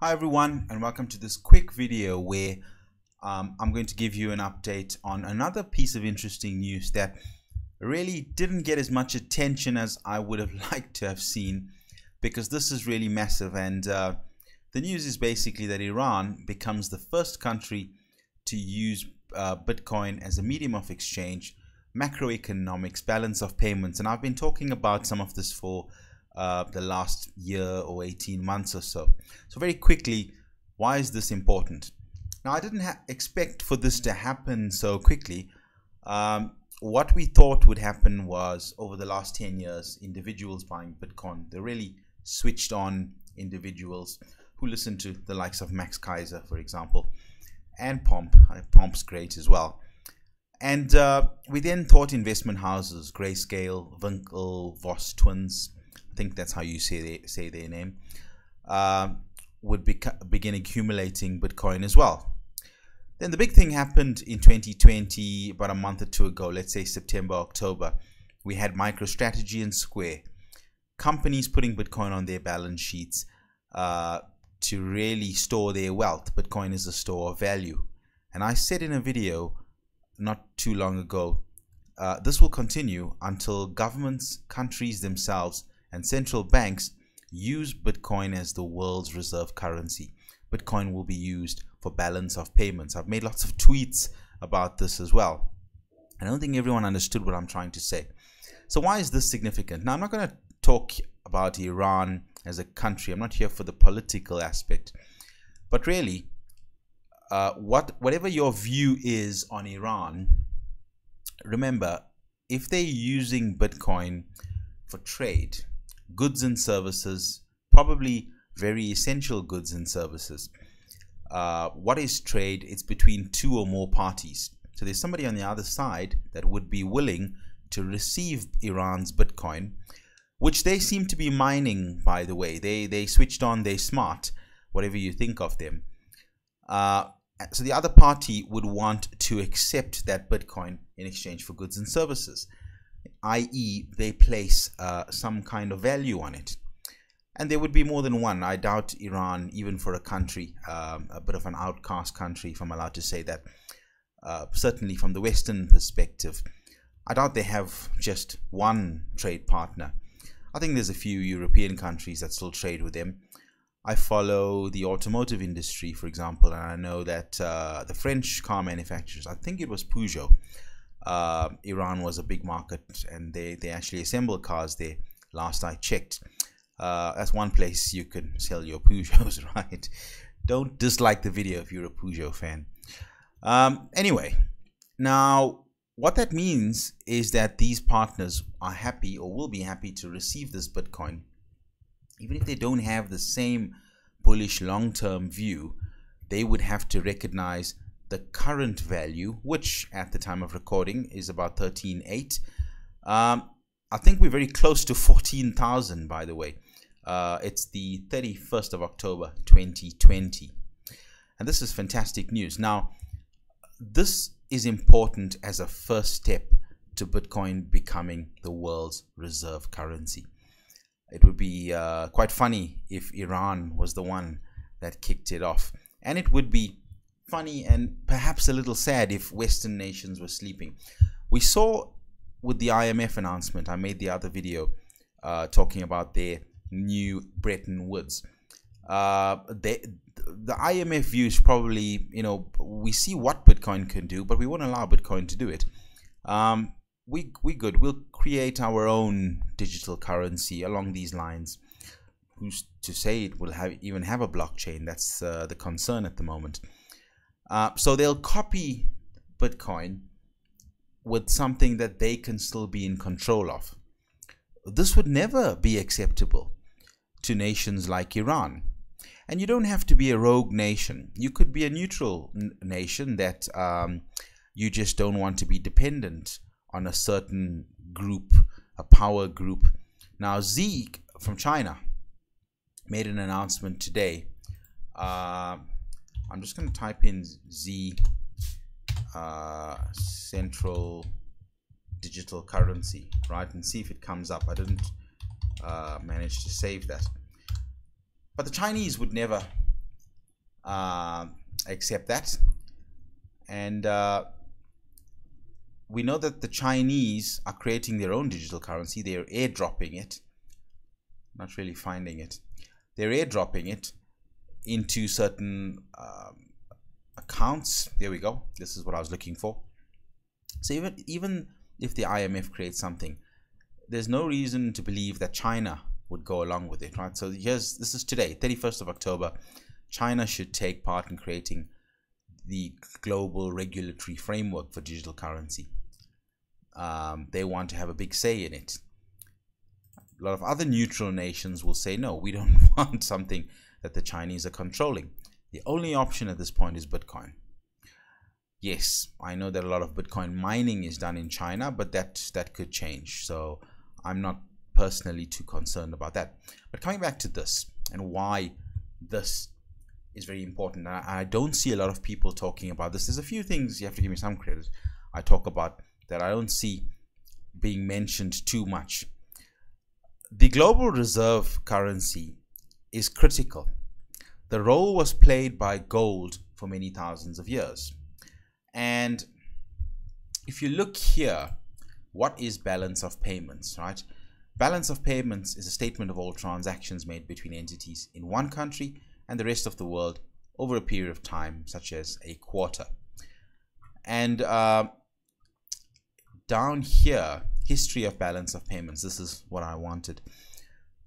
Hi everyone and welcome to this quick video where um, I'm going to give you an update on another piece of interesting news that really didn't get as much attention as I would have liked to have seen because this is really massive and uh, the news is basically that Iran becomes the first country to use uh, Bitcoin as a medium of exchange, macroeconomics, balance of payments and I've been talking about some of this for uh, the last year or 18 months or so. So very quickly, why is this important? Now, I didn't expect for this to happen so quickly. Um, what we thought would happen was over the last 10 years, individuals buying Bitcoin, the really switched on individuals who listen to the likes of Max Keiser, for example, and Pomp. Uh, Pomp's great as well. And uh, we then thought investment houses, Grayscale, Winklevoss Twins, think that's how you say they, say their name, uh, would begin accumulating Bitcoin as well. Then the big thing happened in 2020, about a month or two ago, let's say September, October. We had MicroStrategy and Square, companies putting Bitcoin on their balance sheets uh, to really store their wealth. Bitcoin is a store of value. And I said in a video not too long ago, uh, this will continue until governments, countries themselves and central banks use Bitcoin as the world's reserve currency. Bitcoin will be used for balance of payments. I've made lots of tweets about this as well. I don't think everyone understood what I'm trying to say. So why is this significant? Now, I'm not going to talk about Iran as a country. I'm not here for the political aspect. But really, uh, what whatever your view is on Iran, remember, if they're using Bitcoin for trade, goods and services, probably very essential goods and services. Uh, what is trade? It's between two or more parties. So there's somebody on the other side that would be willing to receive Iran's Bitcoin, which they seem to be mining, by the way. They, they switched on, they smart, whatever you think of them. Uh, so the other party would want to accept that Bitcoin in exchange for goods and services i.e., they place uh, some kind of value on it. And there would be more than one. I doubt Iran, even for a country, um, a bit of an outcast country, if I'm allowed to say that, uh, certainly from the Western perspective, I doubt they have just one trade partner. I think there's a few European countries that still trade with them. I follow the automotive industry, for example, and I know that uh, the French car manufacturers, I think it was Peugeot, uh, Iran was a big market and they, they actually assemble cars there last I checked. Uh, that's one place you can sell your Peugeots, right? Don't dislike the video if you're a Peugeot fan. Um, anyway, now what that means is that these partners are happy or will be happy to receive this Bitcoin, even if they don't have the same bullish long-term view, they would have to recognize the current value, which at the time of recording is about 13.8. Um, I think we're very close to 14,000, by the way. Uh, it's the 31st of October 2020. And this is fantastic news. Now, this is important as a first step to Bitcoin becoming the world's reserve currency. It would be uh, quite funny if Iran was the one that kicked it off. And it would be funny and perhaps a little sad if Western nations were sleeping. We saw with the IMF announcement, I made the other video uh, talking about their new Bretton Woods. Uh, they, the IMF views probably, you know, we see what Bitcoin can do, but we won't allow Bitcoin to do it. Um, we we good. We'll create our own digital currency along these lines. Who's to say it will have even have a blockchain? That's uh, the concern at the moment. Uh, so they'll copy Bitcoin with something that they can still be in control of. This would never be acceptable to nations like Iran. And you don't have to be a rogue nation. You could be a neutral nation that um, you just don't want to be dependent on a certain group, a power group. Now, Zeek from China made an announcement today. Uh, I'm just going to type in Z uh, central digital currency, right, and see if it comes up. I didn't uh, manage to save that. But the Chinese would never uh, accept that. And uh, we know that the Chinese are creating their own digital currency. They're airdropping it. Not really finding it. They're airdropping it into certain um, accounts. There we go. This is what I was looking for. So even even if the IMF creates something, there's no reason to believe that China would go along with it, right? So here's this is today, 31st of October. China should take part in creating the global regulatory framework for digital currency. Um, they want to have a big say in it. A lot of other neutral nations will say, no, we don't want something that the Chinese are controlling. The only option at this point is Bitcoin. Yes, I know that a lot of Bitcoin mining is done in China, but that that could change. So I'm not personally too concerned about that. But coming back to this and why this is very important. I, I don't see a lot of people talking about this. There's a few things you have to give me some credit. I talk about that I don't see being mentioned too much. The global reserve currency is critical. The role was played by gold for many thousands of years. And if you look here, what is balance of payments, right? Balance of payments is a statement of all transactions made between entities in one country and the rest of the world over a period of time, such as a quarter. And uh, down here, history of balance of payments. This is what I wanted.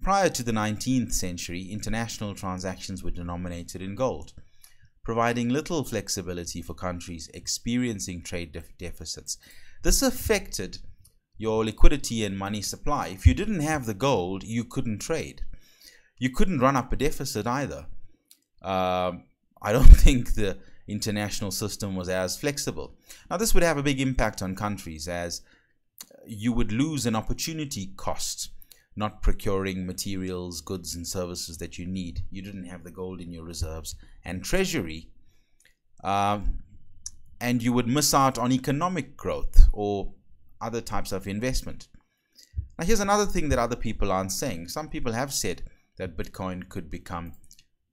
Prior to the 19th century, international transactions were denominated in gold, providing little flexibility for countries experiencing trade def deficits. This affected your liquidity and money supply. If you didn't have the gold, you couldn't trade. You couldn't run up a deficit either. Uh, I don't think the international system was as flexible. Now, this would have a big impact on countries as you would lose an opportunity cost not procuring materials, goods, and services that you need. You didn't have the gold in your reserves and treasury, um, and you would miss out on economic growth or other types of investment. Now, here's another thing that other people aren't saying. Some people have said that Bitcoin could become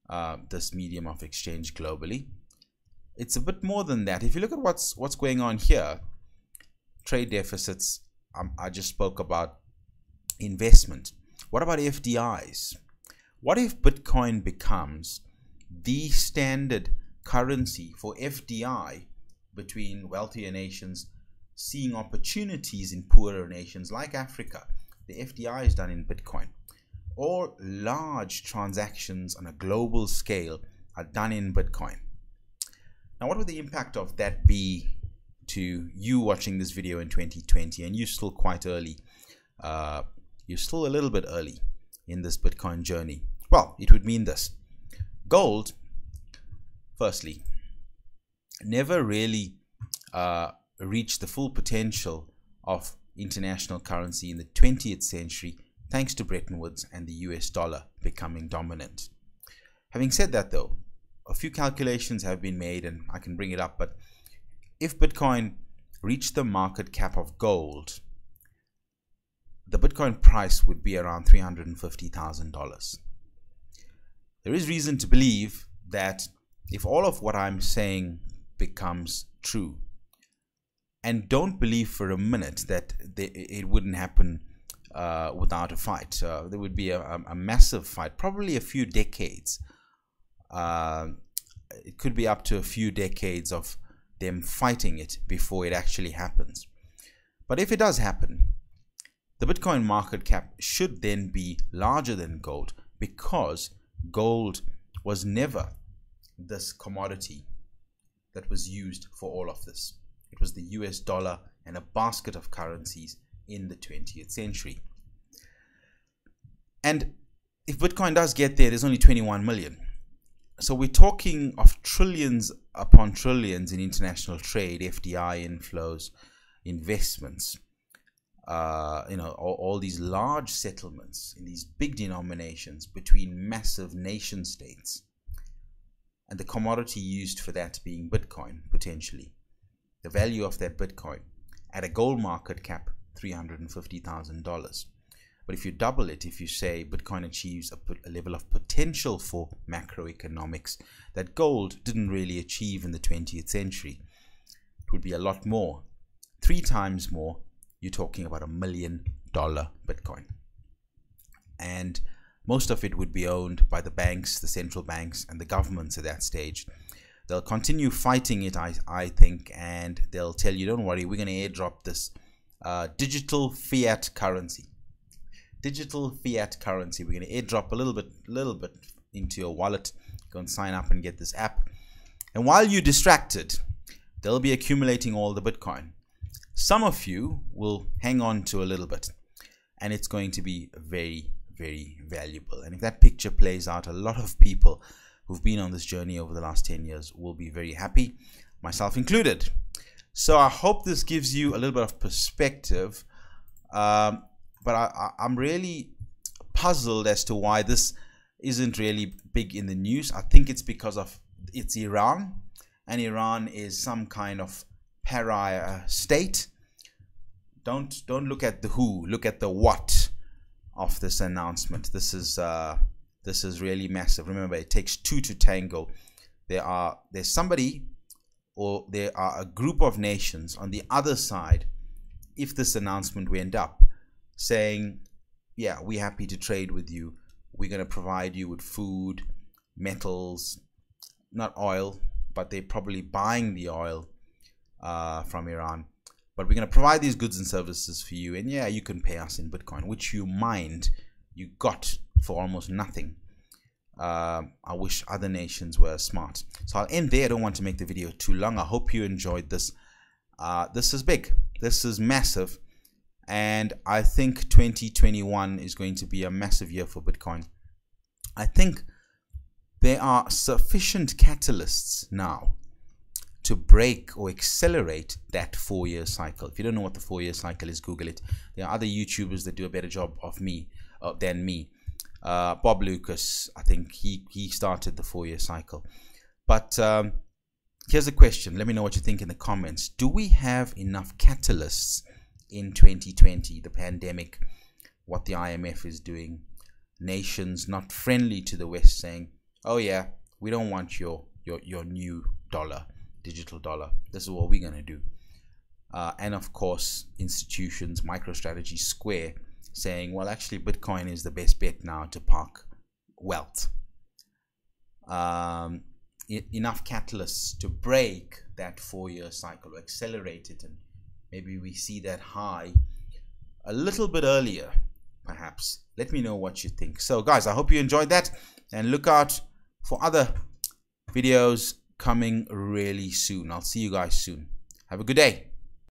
uh, this medium of exchange globally. It's a bit more than that. If you look at what's what's going on here, trade deficits. Um, I just spoke about investment. What about FDIs? What if Bitcoin becomes the standard currency for FDI between wealthier nations seeing opportunities in poorer nations like Africa? The FDI is done in Bitcoin. All large transactions on a global scale are done in Bitcoin. Now, what would the impact of that be to you watching this video in 2020? And you're still quite early. Uh, you're still a little bit early in this Bitcoin journey. Well, it would mean this. Gold, firstly, never really uh, reached the full potential of international currency in the 20th century thanks to Bretton Woods and the US dollar becoming dominant. Having said that though, a few calculations have been made and I can bring it up, but if Bitcoin reached the market cap of gold, the Bitcoin price would be around $350,000. There is reason to believe that if all of what I'm saying becomes true, and don't believe for a minute that it wouldn't happen uh, without a fight. Uh, there would be a, a, massive fight, probably a few decades. Uh, it could be up to a few decades of them fighting it before it actually happens. But if it does happen, the Bitcoin market cap should then be larger than gold because gold was never this commodity that was used for all of this. It was the US dollar and a basket of currencies in the 20th century. And if Bitcoin does get there, there's only 21 million. So we're talking of trillions upon trillions in international trade, FDI inflows, investments uh, you know, all, all, these large settlements in these big denominations between massive nation states, and the commodity used for that being Bitcoin, potentially. The value of that Bitcoin at a gold market cap, $350,000. But if you double it, if you say Bitcoin achieves a, a level of potential for macroeconomics that gold didn't really achieve in the 20th century, it would be a lot more. Three times more, you're talking about a million dollar Bitcoin. And most of it would be owned by the banks, the central banks, and the governments at that stage. They'll continue fighting it, I, I think, and they'll tell you, don't worry, we're going to airdrop this uh, digital fiat currency digital fiat currency. We're going to airdrop a little bit, little bit into your wallet. Go and sign up and get this app. And while you're distracted, they'll be accumulating all the Bitcoin. Some of you will hang on to a little bit, and it's going to be very, very valuable. And if that picture plays out, a lot of people who've been on this journey over the last 10 years will be very happy, myself included. So I hope this gives you a little bit of perspective. Um, but I, I, am really puzzled as to why this isn't really big in the news. I think it's because of it's Iran, and Iran is some kind of pariah state. Don't don't look at the who, look at the what of this announcement. This is uh, this is really massive. Remember, it takes two to tango. There are there's somebody or there are a group of nations on the other side if this announcement went up saying, yeah, we're happy to trade with you. We're going to provide you with food, metals, not oil, but they're probably buying the oil uh, from Iran. But we're going to provide these goods and services for you. And yeah, you can pay us in Bitcoin, which you mind you got for almost nothing. Uh, I wish other nations were smart. So I'll end there. I don't want to make the video too long. I hope you enjoyed this. Uh, this is big. This is massive and I think 2021 is going to be a massive year for Bitcoin. I think there are sufficient catalysts now to break or accelerate that four year cycle. If you don't know what the four year cycle is, Google it. There are other YouTubers that do a better job of me uh, than me. Uh, Bob Lucas, I think he, he started the four year cycle. But um, here's a question. Let me know what you think in the comments. Do we have enough catalysts in 2020, the pandemic, what the IMF is doing, nations not friendly to the West saying, "Oh yeah, we don't want your your your new dollar, digital dollar. This is what we're gonna do." Uh, and of course, institutions, MicroStrategy, Square, saying, "Well, actually, Bitcoin is the best bet now to park wealth." Um, enough catalysts to break that four-year cycle, accelerate it, and maybe we see that high a little bit earlier perhaps let me know what you think so guys i hope you enjoyed that and look out for other videos coming really soon. I'll see you guys soon. Have a good day